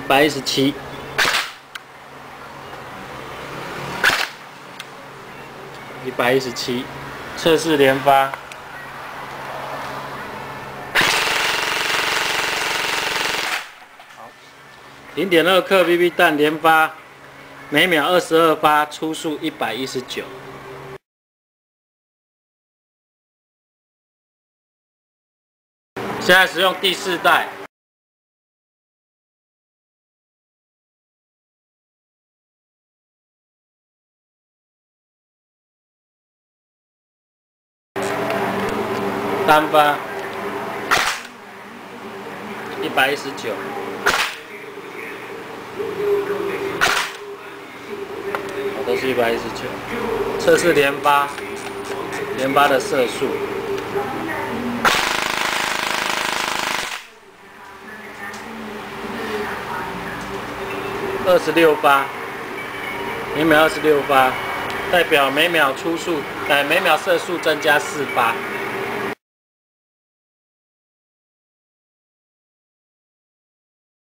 百一十七，一百一十七，测试连发，零点二克 BB 弹连发，每秒二十二发，初速一百一十九。现在使用第四代。单发一百一十九，都是一百一十九。测试连发，连发的射速，二十六发，每秒二十六发，代表每秒初速，哎，每秒射速增加四发。